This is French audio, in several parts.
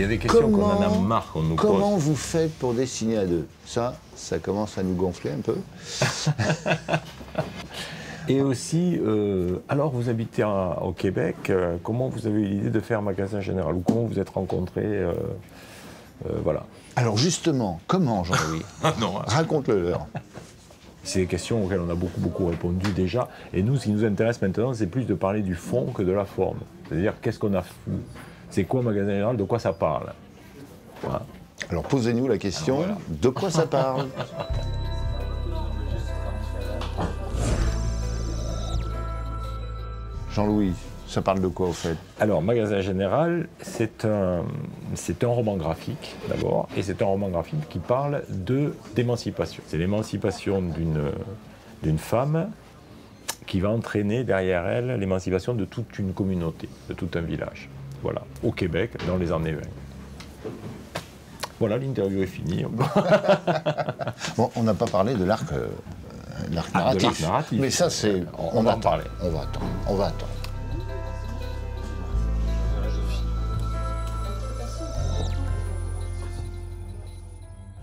Il y a des questions qu'on en a marre qu'on nous Comment pose. vous faites pour dessiner à deux? Ça, ça commence à nous gonfler un peu. Et aussi, euh, alors vous habitez à- au Québec, euh, comment vous avez eu l'idée de faire un magasin général Ou comment vous êtes rencontrés euh, euh, Voilà. Alors justement, comment Jean-Louis non, Raconte-le leur. C'est des questions auxquelles on a beaucoup, beaucoup répondu déjà. Et nous, ce qui nous intéresse maintenant, c'est plus de parler du fond que de la forme. C'est-à-dire, qu'est-ce qu'on a fou? C'est quoi un magasin général? De quoi ça parle? Voilà. Alors posez-nous la question, voilà. de quoi ça parle? Jean-Louis, ça parle de quoi au fait? Alors, Magasin Général, c'est un, c'est un roman graphique, d'abord, et c'est un roman graphique qui parle de, d'émancipation. C'est l'émancipation d'une, d'une femme qui va entraîner derrière elle l'émancipation de toute une communauté, de tout un village. Voilà, au Québec, dans les années 20. Voilà, l'interview est finie. Bon, on n'a pas parlé de l'arc, euh, l'arc Ah, de narratif. l'arc narratif. Mais ça, c'est. On- on va en attend. parler. On va attendre. On va attendre.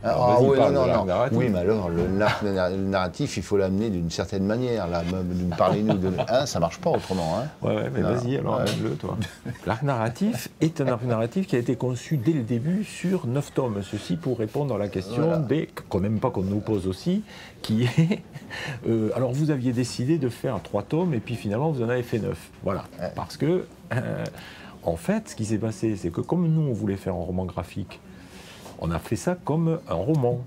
Alors, Ah oui, non, non, non. Oui, mais alors, le, narratif, il faut l'amener d'une certaine manière. Là, même, parlez-nous de. Hein, ça marche pas autrement. Hein. Ouais, ouais, mais vas-y, alors, Ouais. amène-le, toi. L'arc narratif est un arc narratif qui a été conçu dès le début sur neuf tomes. Ceci pour répondre à la question Voilà. des, qu'on n'aime pas qu'on nous pose aussi, qui est, euh, alors vous aviez décidé de faire trois tomes et puis finalement vous en avez fait neuf. Voilà. Parce que, euh, en fait, ce qui s'est passé, c'est que comme nous, on voulait faire un roman graphique, on a fait ça comme un roman.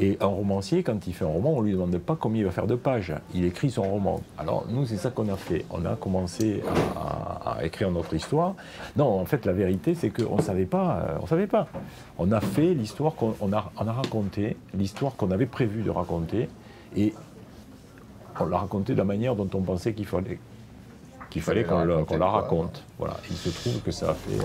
Et un romancier, quand il fait un roman, on ne lui demande pas combien il va faire de pages. Il écrit son roman. Alors nous, c'est ça qu'on a fait. On a commencé à, à- à écrire notre histoire. Non, en fait, la vérité, c'est qu'on ne savait pas. euh, on savait pas. On a fait l'histoire qu'on on a, on a raconté, l'histoire qu'on avait prévu de raconter, et on l'a raconté de la manière dont on pensait qu'il fallait qu'il fallait qu'on la, raconte. Voilà. Il se trouve que ça a fait euh.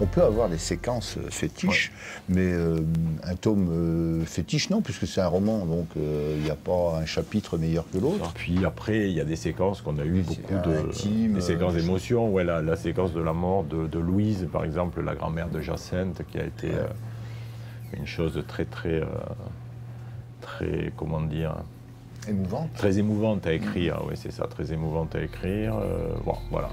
On peut avoir des séquences euh, fétiches, mais euh, un tome euh, fétiche, non, puisque c'est un roman, donc euh, il n'y a pas un chapitre meilleur que l'autre. Puis après, il y a des séquences qu'on a eu beaucoup de intimes, des séquences d'émotion. Ouais, la, la séquence de la mort de, de Louise, par exemple, la grand-mère de Jacinthe, qui a été euh, une chose très très euh, très comment dire Émouvante. très émouvante à écrire. Oui, c'est ça, très émouvante à écrire. euh, bon, voilà.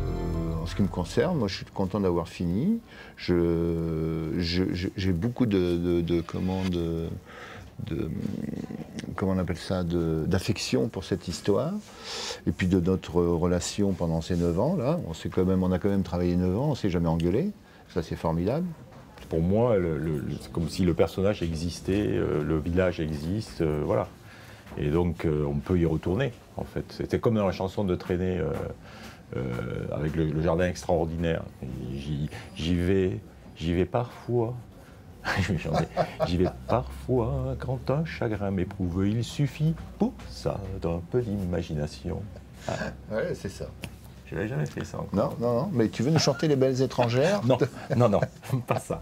Euh, en ce qui me concerne, moi je suis content d'avoir fini. Je- je- je- J'ai beaucoup de, de, de comment, de- de- comment on appelle ça, d'affection pour cette histoire. Et puis de notre relation pendant ces 9 ans, là. On, quand même, on a quand même travaillé 9 ans, on s'est jamais engueulé. Ça c'est formidable. Pour moi, c'est comme si le personnage existait, euh, le village existe, euh, voilà. Et donc, euh, on peut y retourner, en fait. C'était comme dans la chanson de Traîner avec le, le jardin extraordinaire. J'y vais, j'y vais parfois. J'y vais parfois quand un chagrin m'éprouve. Il suffit pour ça d'un peu d'imagination. Ah, Ouais, c'est ça. je l'avais jamais fait ça encore. Non, non, non. Mais tu veux nous chanter les belles étrangères Non, non, non, pas ça.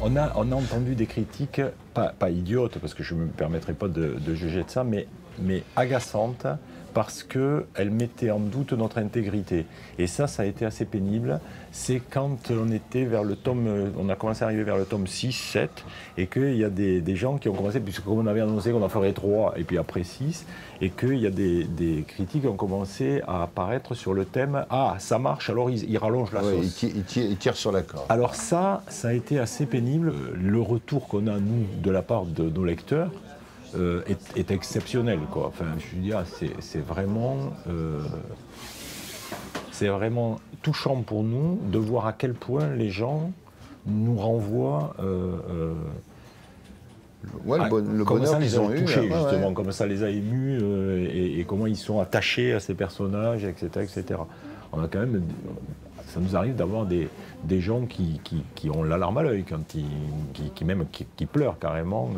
On a, on a entendu des critiques, pas, pas idiotes, parce que je ne me permettrai pas de, de juger de ça, mais, mais agaçantes, parce qu'elles mettaient en doute notre intégrité. Et ça, ça a été assez pénible. C'est quand on était vers le tome, on a commencé à arriver vers le tome 6, 7, et qu'il y a des, des gens qui ont commencé, puisque comme on avait annoncé qu'on en ferait 3, et puis après 6, et qu'il y a des, des critiques qui ont commencé à apparaître sur le thème Ah, ça marche, alors ils, ils rallongent la Ouais, sauce. il, tire, il tire- il tire sur la corde. Alors ça, ça a été assez pénible. Le retour qu'on a, nous, de la part de nos lecteurs, euh, est, est exceptionnel. Quoi. Enfin, je veux dire, c'est, c'est vraiment... euh, c'est vraiment touchant pour nous de voir à quel point les gens nous renvoie euh, Ouais, le, bon- bonheur ça les qu'ils a ont eu. touchés, ouais, ouais. justement, comment ça les a émus et, et comment ils sont attachés à ces personnages, etc. etc. On a quand même, ça nous arrive d'avoir des, des gens qui, qui, qui ont la larme à l'œil, quand ils, qui, qui même qui pleurent carrément.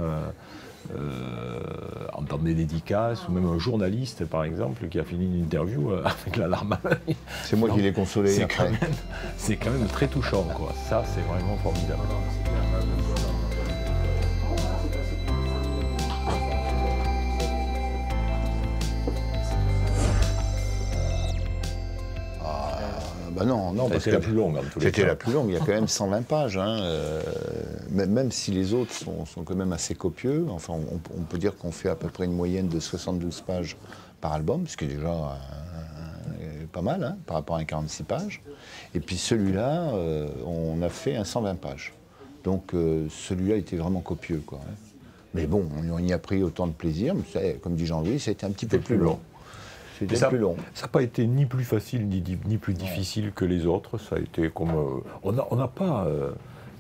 Euh, en temps des dédicaces, ou même un journaliste, par exemple, qui a fini une interview euh, avec la larme à l'œil. C'est moi qui l'ai consolé C'est quand, quand même très touchant, quoi. Ça, c'est vraiment formidable. Bah non, non, parce que la plus longue, C'était la plus longue, il y a quand même 120 pages. hein, euh, même, si les autres sont, sont quand même assez copieux, enfin on, on peut dire qu'on fait à peu près une moyenne de 72 pages par album, ce qui est déjà euh, pas mal hein, par rapport à un 46 pages. Et puis celui-là, euh, on a fait un 120 pages. Donc celui-là était vraiment copieux. Quoi, hein. Mais bon, on, y a pris autant de plaisir, mais comme dit Jean-Louis, ça a été un petit peu C'était plus plus long. long. Mais ça- plus long. Ça n'a pas été ni plus facile ni, plus difficile que les autres. Ça a été comme. euh, on n'a on pas. euh,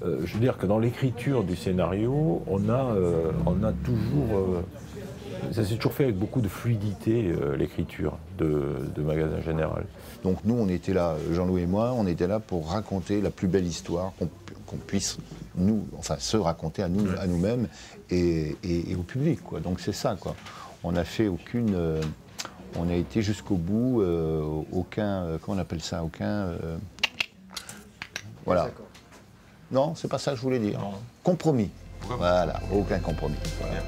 euh, je veux dire que dans l'écriture du scénario, on a, on a toujours. ça s'est toujours fait avec beaucoup de fluidité, l'écriture de, de Magasin Général. Donc nous, on était là, Jean-Louis et moi, on était là pour raconter la plus belle histoire qu'on pu- qu'on puisse nous, enfin se raconter à nous, à nous-mêmes et, et- et au public. Quoi. Donc c'est ça. Quoi. On n'a fait aucune, on a été jusqu'au bout, euh, aucun, euh, comment on appelle ça, aucun, euh, voilà. Non, c'est pas ça que je voulais dire. Compromis. Voilà, aucun compromis. Voilà.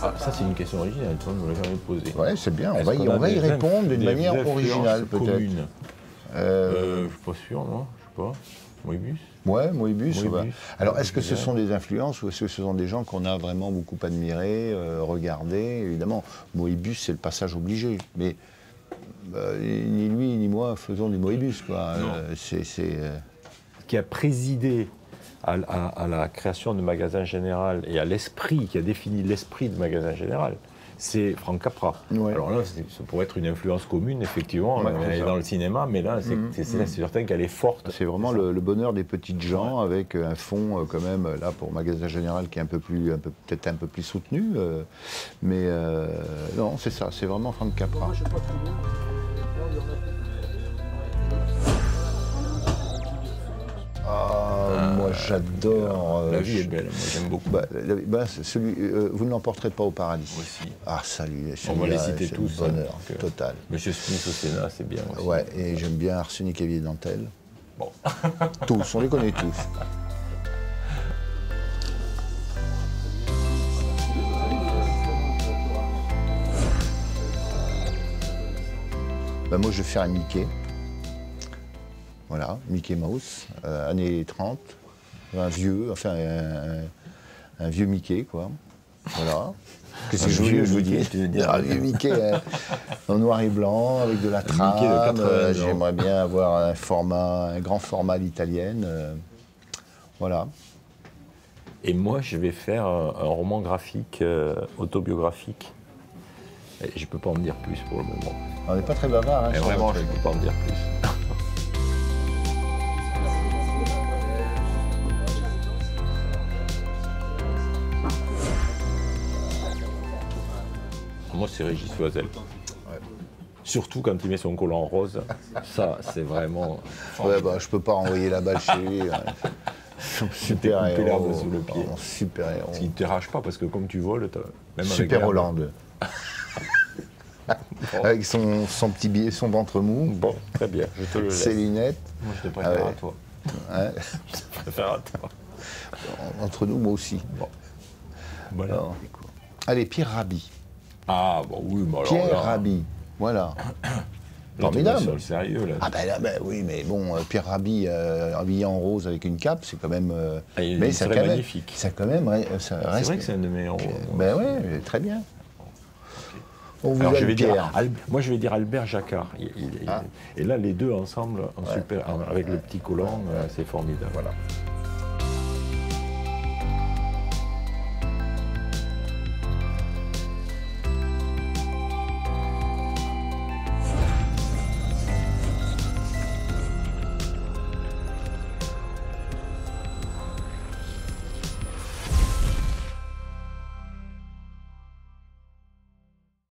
Ah, ça, c'est une question originale, toi, ne me l'a jamais posée. Ouais, c'est bien. On va y, on va répondre d'une manière originale peut-être. Euh, Euh, Je suis pas sûr, non Je sais pas. Moebius Ouais, Moebius. Moebius. ouais. Alors, est-ce que ce sont des influences ou est-ce que ce sont des gens qu'on a vraiment beaucoup admirés, euh, regardés? Évidemment, Moebius, c'est le passage obligé. Mais euh, ni lui ni moi faisons du Moebius, quoi. Non. Euh, c'est, euh, qui a présidé à, à- à la création de Magasin Général et à l'esprit, qui a défini l'esprit de Magasin Général, c'est Franck Capra. Ouais. Alors là, c'est- ça pourrait être une influence commune, effectivement, Ouais, elle c'est est ça. dans le cinéma, mais là, c'est Mhm, c'est- certain qu'elle est forte. c'est vraiment le, le bonheur des petites gens avec un fond euh, quand même euh, là pour Magasin Général qui est un peu plus, peut-être un peu plus soutenu. euh, mais euh, non, c'est ça, c'est vraiment Franck Capra. J'adore. euh, La vie est belle, moi j'aime beaucoup. Bah, bah, celui, euh, vous ne l'emporterez pas au paradis. Aussi. Ah, salut. On va les citer tous, Bonheur hein, donc, euh, total. Monsieur Smith au Sénat, c'est bien aussi. Ouais, et j'aime bien Arsenic et Dentelle. Bon. Tous, on les connaît tous. Bah, moi, je vais faire un Mickey. Voilà, Mickey Mouse, euh, années 30. Un vieux, enfin, un, un vieux Mickey, quoi. Voilà. Qu'est-ce que veux vieux je vous Mickey, dis. Un vieux Mickey hein, en noir et blanc, avec de la trame. Mickey de 80 euh. J'aimerais bien avoir un format, un grand format à l'italienne. euh, voilà. Et moi, je vais faire un, un roman graphique, euh, autobiographique. Et je ne peux pas en dire plus pour le moment. On n'est pas très bavard. Hein, vraiment, je ne peux pas en dire plus. Moi, c'est Régis Loisel. Surtout quand il met son collant rose. Ça, c'est vraiment. Ouais, bah, je peux pas envoyer la balle chez lui. ouais. Son super héros. sous le pied. Super héros. Parce qu'il ne te rage pas, parce que comme tu voles, même avec Super Hollande. Avec son, son petit billet, son ventre mou, Bon, très bien, je te le laisse. ses lunettes. Moi, je te préfère Ah ouais. à toi. hein. Je te préfère à toi. Entre nous, moi aussi. Voilà. Alors, Allez, Pierre Rabhi. Ah, bon, oui, mais alors Pierre là, Rabhi. Voilà. Formidable. sur le sérieux, là. Ah ben là, ben oui, mais bon, euh, Pierre Rabhi euh, habillé en rose avec une cape, c'est quand même. euh, Ah, il- mais il ça serait quand même- magnifique. Ça quand même, ça c'est reste. vrai que c'est un de mes héros. Ben ouais, très bien. On vous Alors, je vais dire, moi, je vais dire Albert Jacquard. Il- il- il- Ah. Et là, les deux ensemble, en super, avec le petit collant, c'est formidable. Voilà.